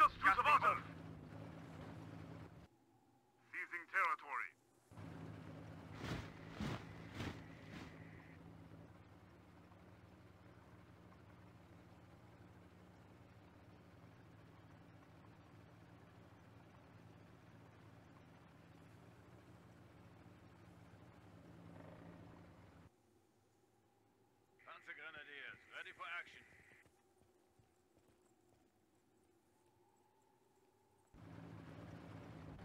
Us to the bottom! Seizing territory. Panzer Grenadiers, ready for action.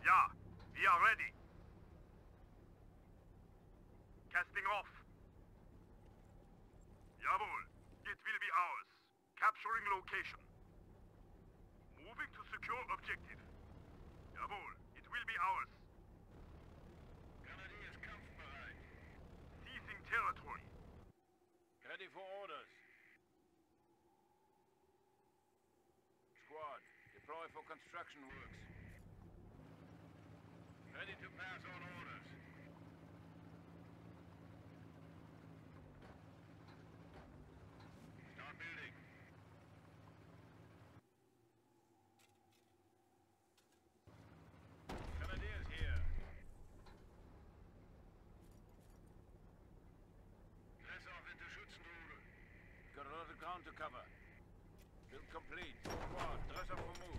Ja, we are ready. Casting off. Jawohl, it will be ours. Capturing location. Moving to secure objective. Jawohl, it will be ours. Grenadiers, kampfbereit. Seizing territory. Ready for orders. Squad, deploy for construction works. Ready to pass on orders. Start building. Grenadiers here. Press off into Schützenruhe. Got a lot of ground to cover. Build complete. Squad, dress up for move.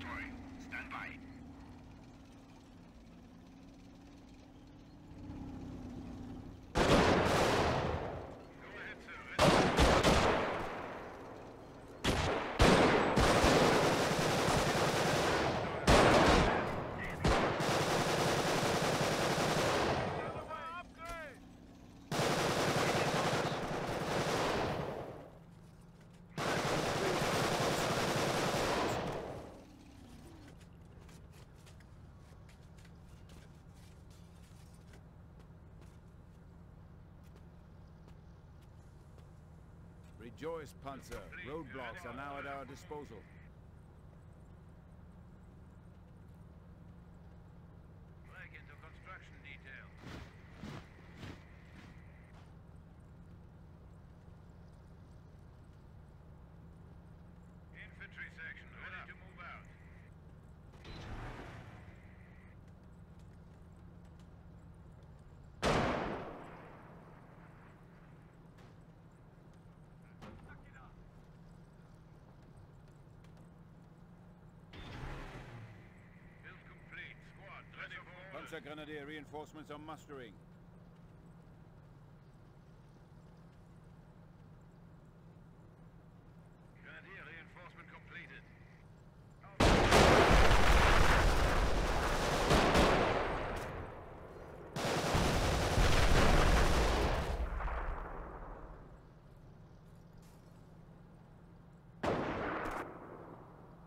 Territory. Rejoice, Panzer. Roadblocks are now at our disposal. Break into construction detail. Infantry section ready to move out. Build complete. Squad ready for orders. Grenadier reinforcements are mustering. Grenadier reinforcement completed.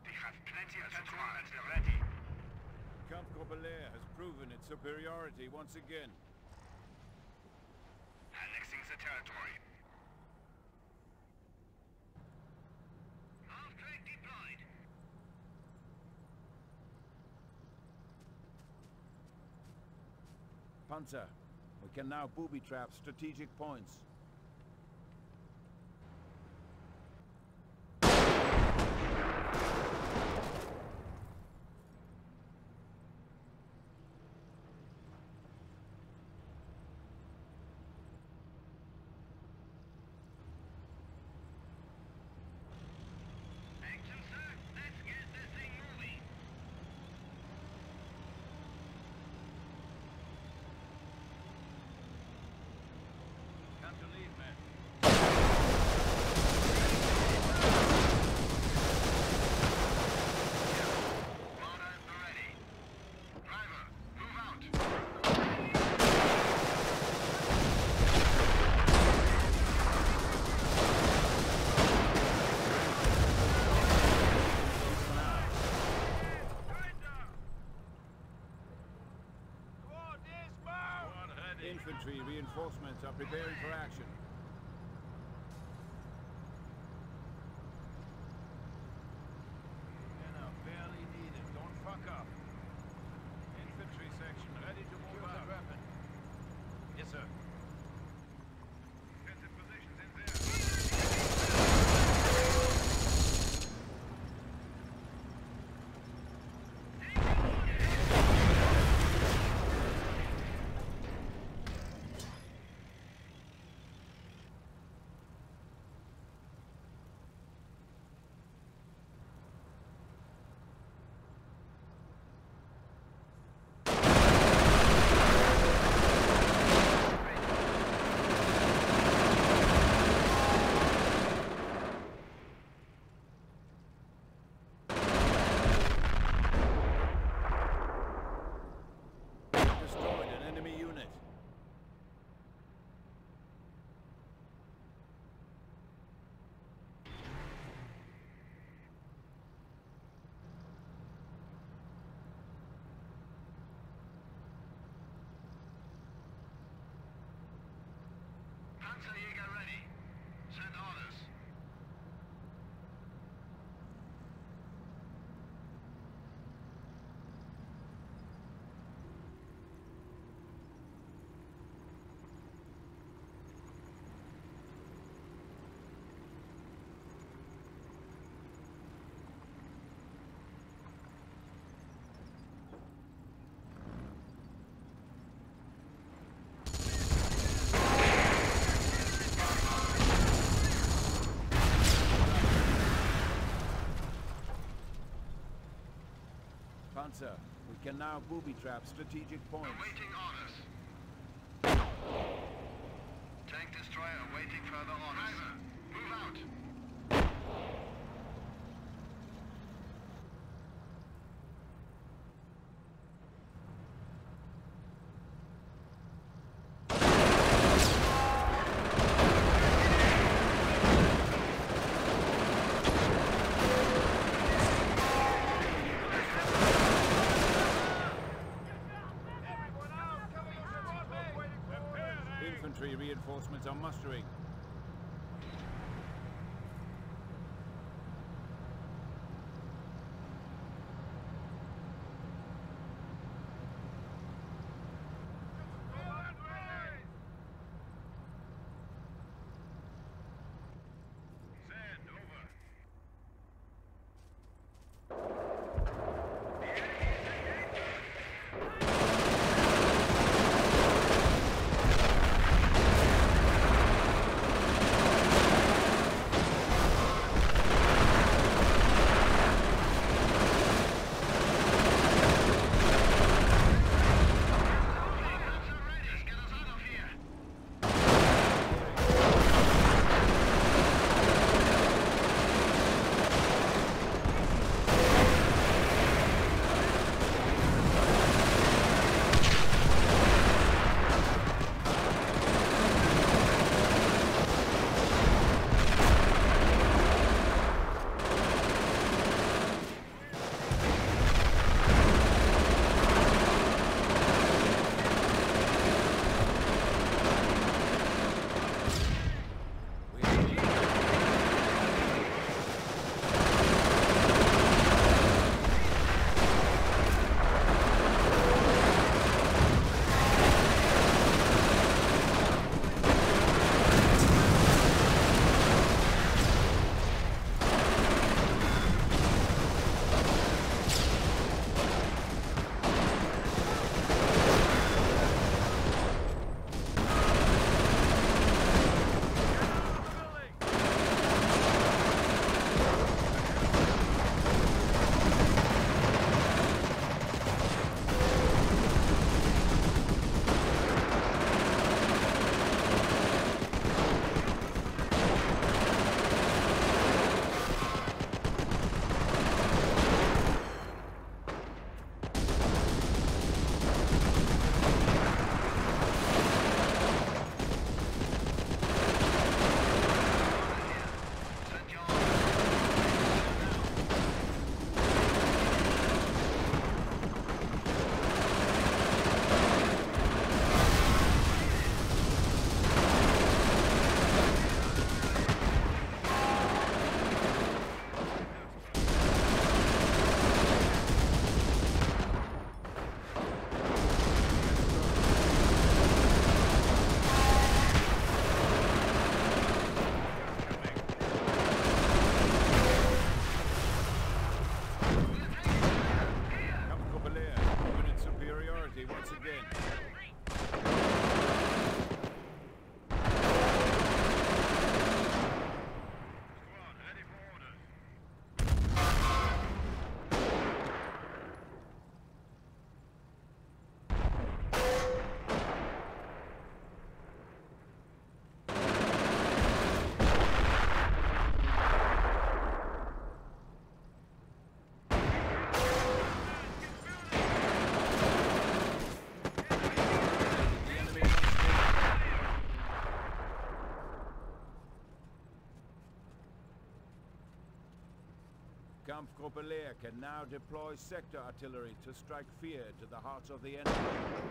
They have plenty of equipment ready. Kampfgruppe has proven its superiority once again. Annexing the territory. Half-track deployed. Panzer, we can now booby-trap strategic points. Action, sir. Let's get this thing moving. Come to lead, man. Loader ready. Driver, move out. Squad ready. Infantry reinforcements are preparing for action. You know, barely needed. Don't fuck up. Infantry section ready to move out. weapon. Yes, sir. Defensive positions in there. Panzerjäger ready. Panzer, we can now booby trap strategic points. Awaiting orders. Tank destroyer awaiting further orders. Driver, move out. Infantry reinforcements are mustering. Now deploy sector artillery to strike fear to the hearts of the enemy.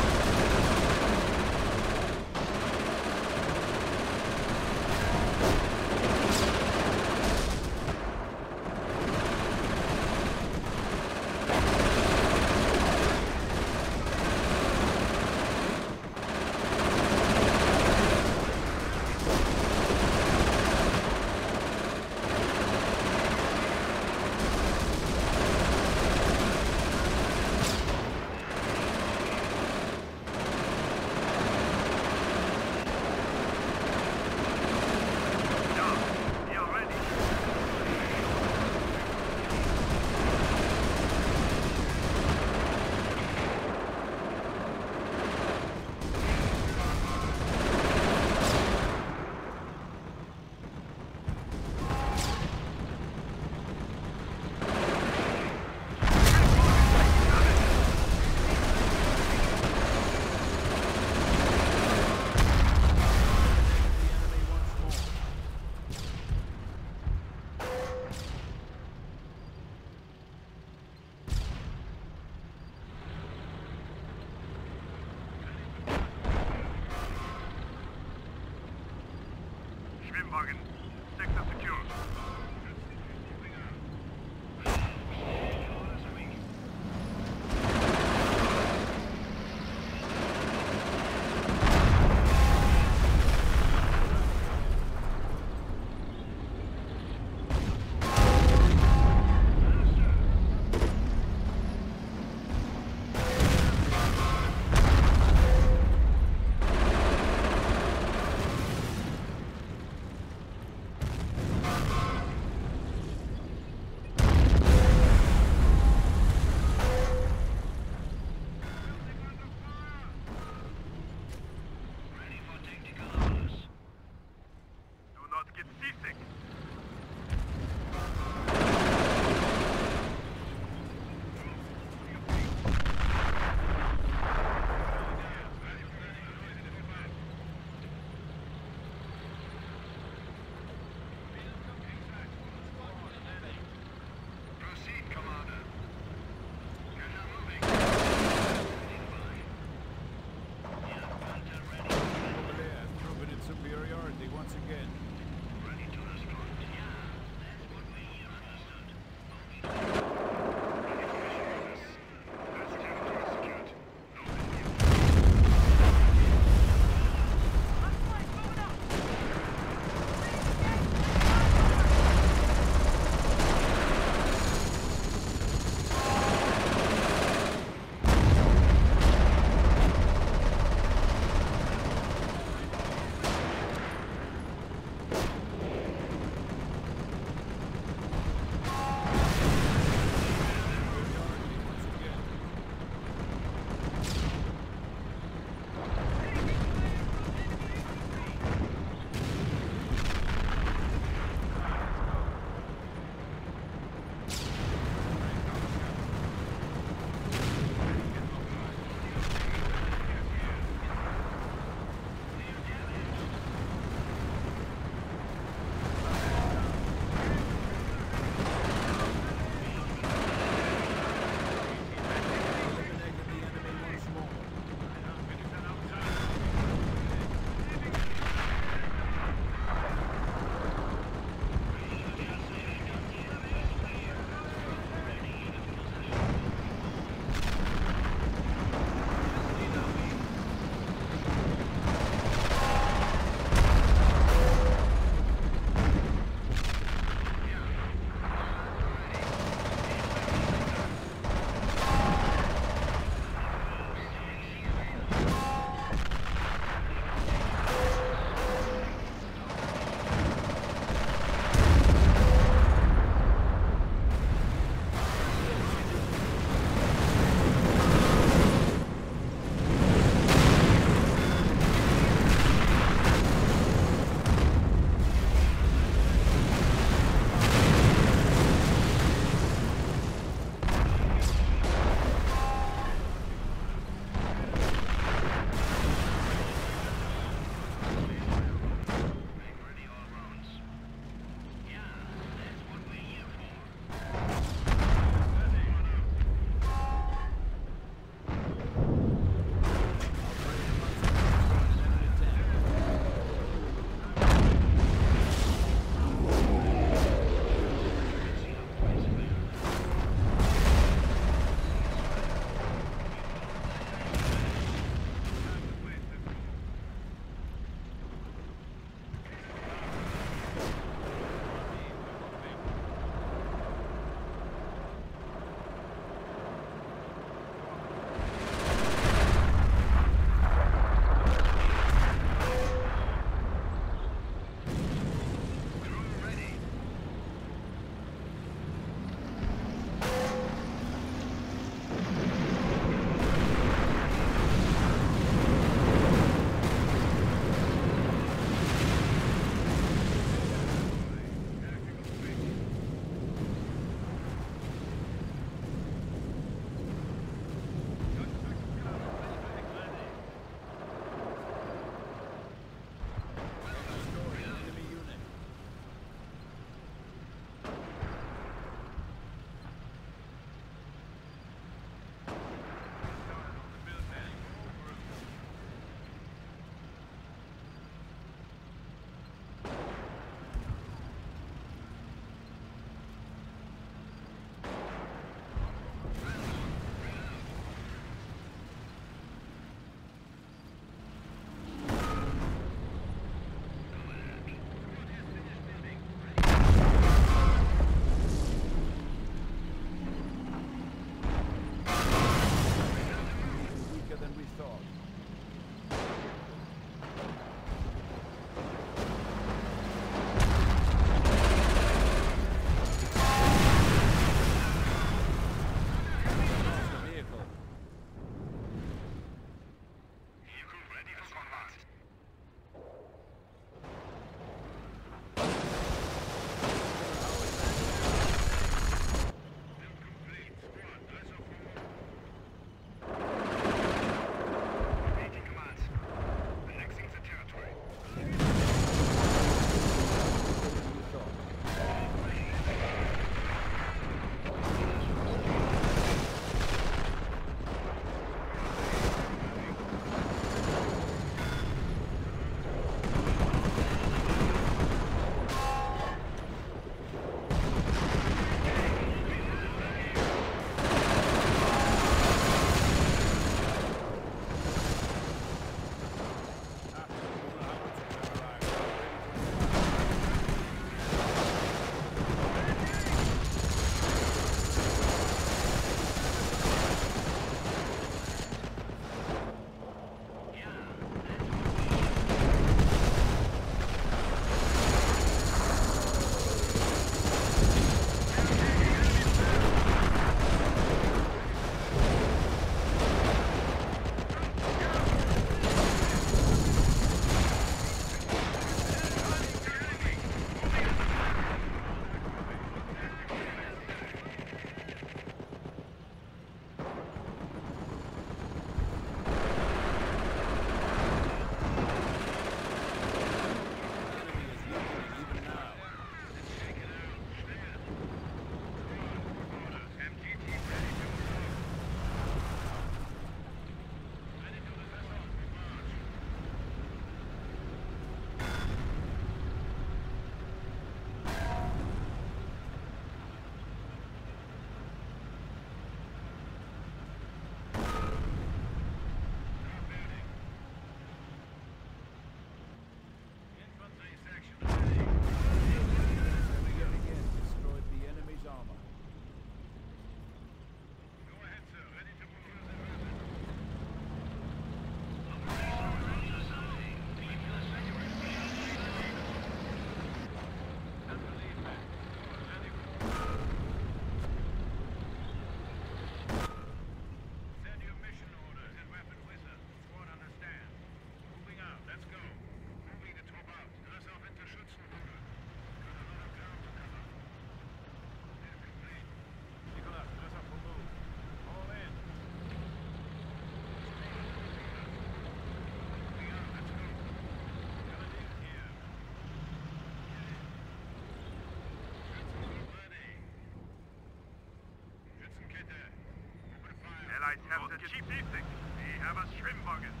Allied have the... Keep We have a Schwimmwagen.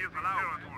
steal the allowance.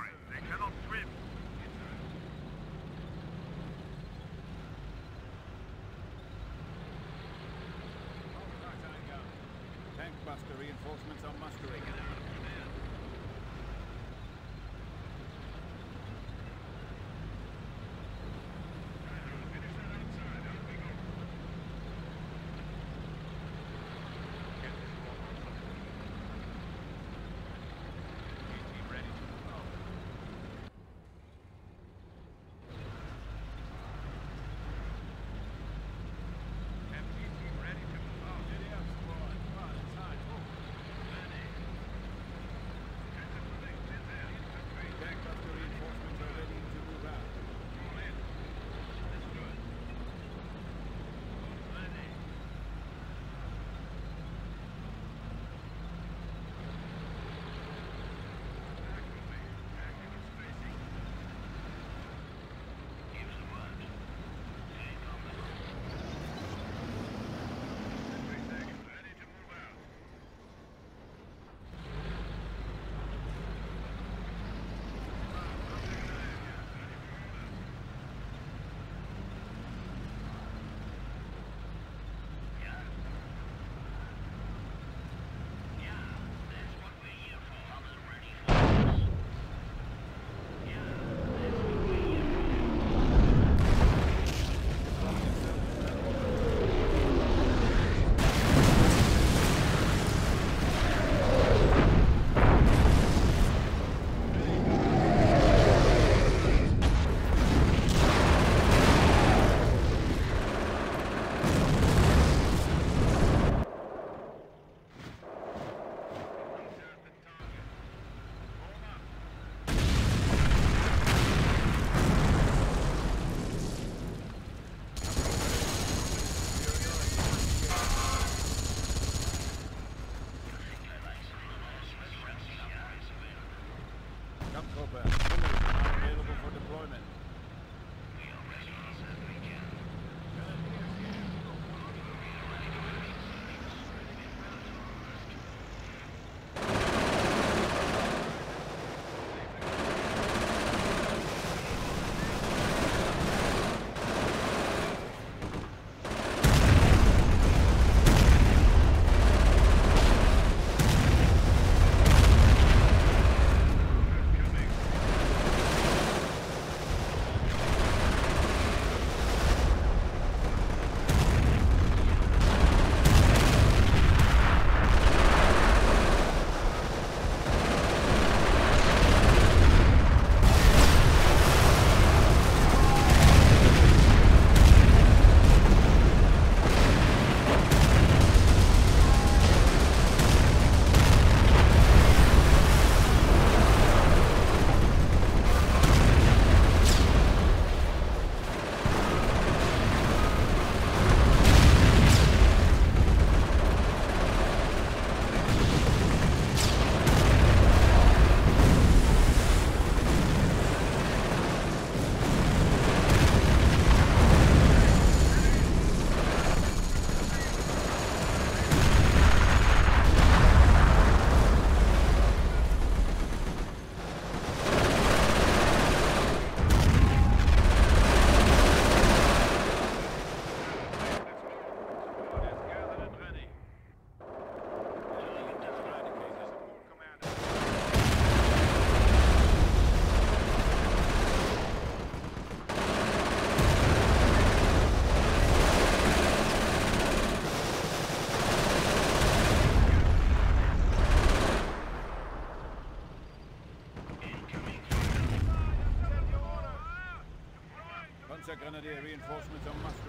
Panzer Grenadier reinforcements are mustering.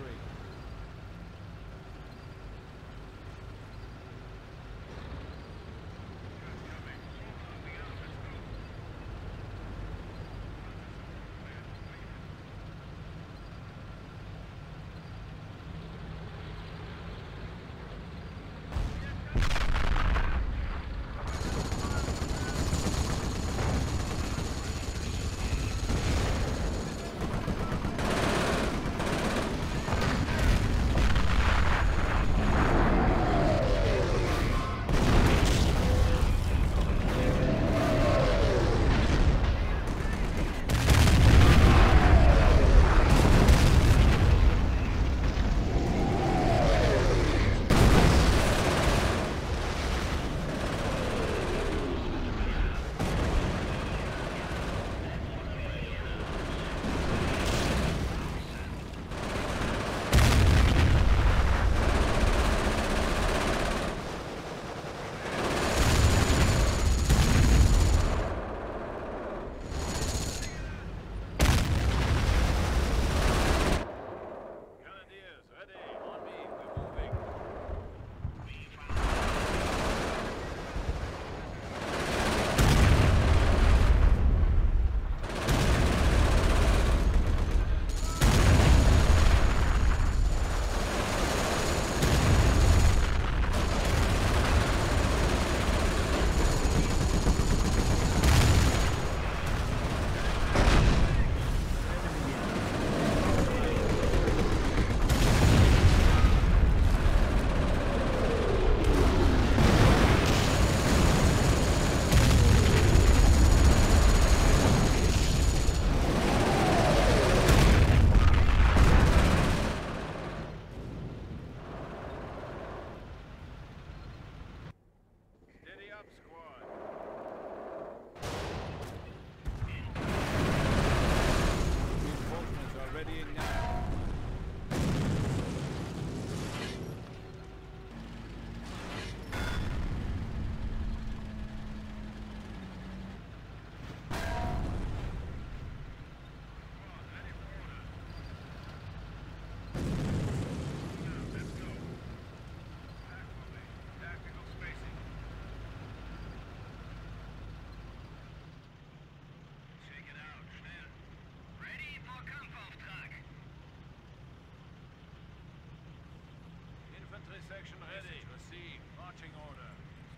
Section ready. Received. Marching order.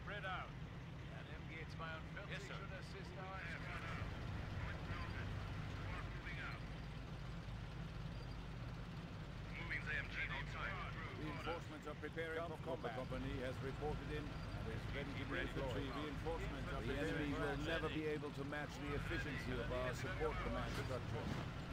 Spread out. An M geht's 42 yes, sir. should assist our escort. Point noted. Squad moving out. Moving the Reinforcements are preparing for combat. The company has reported in and is ready to be infantry reinforcements. are The enemy will never be able to match the efficiency of our support command structure.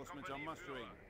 Infantry reinforcements are mustering.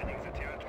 Defending